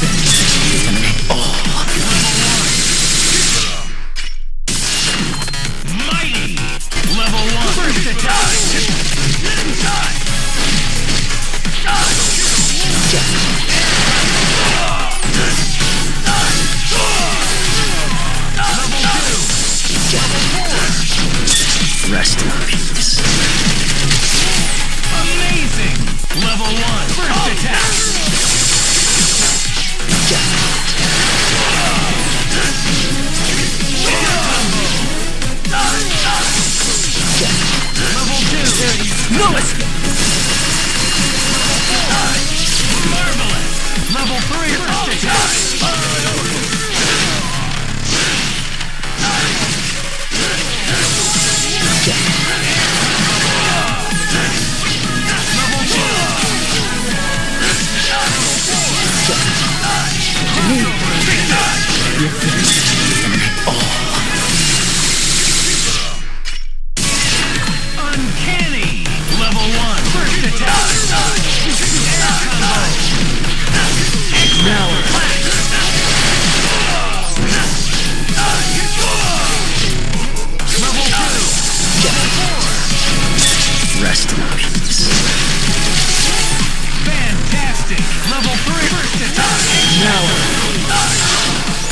This is gonna all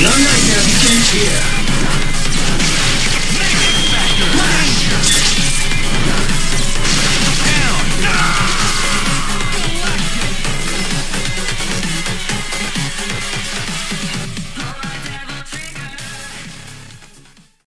3! Air combo! Long night now begins here.